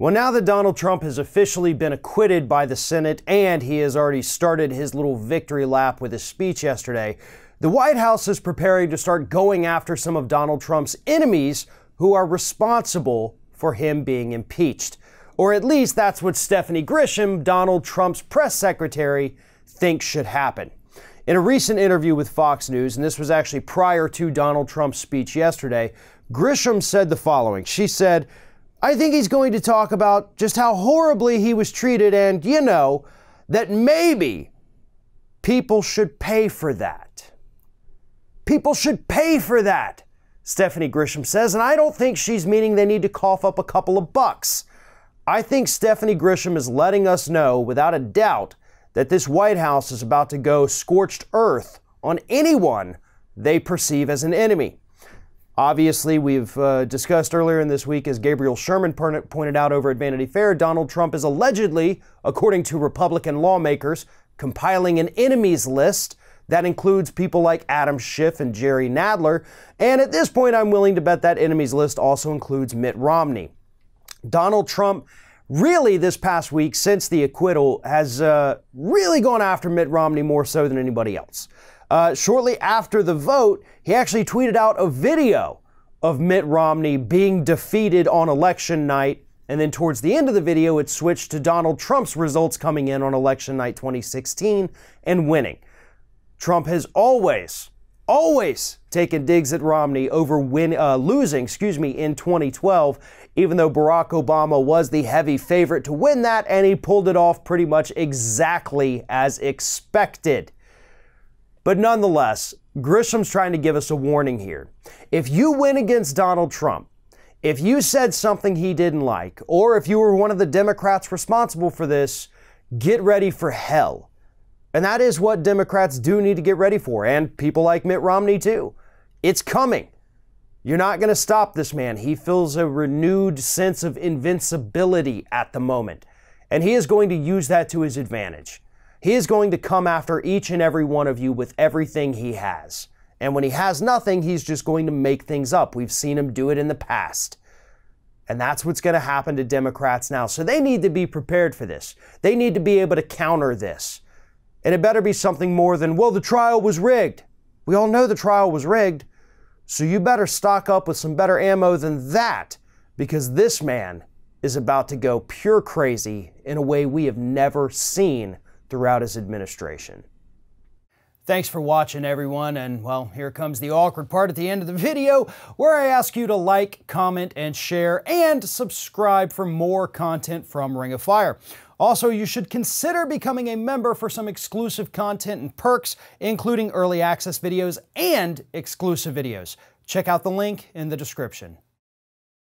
Well, now that Donald Trump has officially been acquitted by the Senate and he has already started his little victory lap with his speech yesterday, the White House is preparing to start going after some of Donald Trump's enemies who are responsible for him being impeached. Or at least that's what Stephanie Grisham, Donald Trump's press secretary, thinks should happen. In a recent interview with Fox News, and this was actually prior to Donald Trump's speech yesterday, Grisham said the following. She said, I think he's going to talk about just how horribly he was treated and, you know, that maybe people should pay for that. People should pay for that, Stephanie Grisham says, and I don't think she's meaning they need to cough up a couple of bucks. I think Stephanie Grisham is letting us know, without a doubt, that this White House is about to go scorched earth on anyone they perceive as an enemy. Obviously, we've uh, discussed earlier in this week, as Gabriel Sherman pointed out over at Vanity Fair, Donald Trump is allegedly, according to Republican lawmakers, compiling an enemies list that includes people like Adam Schiff and Jerry Nadler. And at this point, I'm willing to bet that enemies list also includes Mitt Romney. Donald Trump, really, this past week, since the acquittal, has uh, really gone after Mitt Romney more so than anybody else. Uh, shortly after the vote, he actually tweeted out a video of Mitt Romney being defeated on election night. And then towards the end of the video, it switched to Donald Trump's results coming in on election night 2016 and winning. Trump has always, always taken digs at Romney over win, uh, losing, excuse me, in 2012, even though Barack Obama was the heavy favorite to win that, and he pulled it off pretty much exactly as expected. But nonetheless, Grisham's trying to give us a warning here. If you win against Donald Trump, if you said something he didn't like, or if you were one of the Democrats responsible for this, get ready for hell. And that is what Democrats do need to get ready for, and people like Mitt Romney too. It's coming. You're not going to stop this man. He feels a renewed sense of invincibility at the moment, and he is going to use that to his advantage. He is going to come after each and every one of you with everything he has. And when he has nothing, he's just going to make things up. We've seen him do it in the past. And that's what's going to happen to Democrats now. So they need to be prepared for this. They need to be able to counter this. And it better be something more than, well, the trial was rigged. We all know the trial was rigged. So you better stock up with some better ammo than that because this man is about to go pure crazy in a way we have never seen throughout his administration. Thanks for watching, everyone. And well, here comes the awkward part at the end of the video where I ask you to like, comment, and share, and subscribe for more content from Ring of Fire. Also, you should consider becoming a member for some exclusive content and perks, including early access videos and exclusive videos. Check out the link in the description.